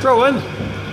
Throw in.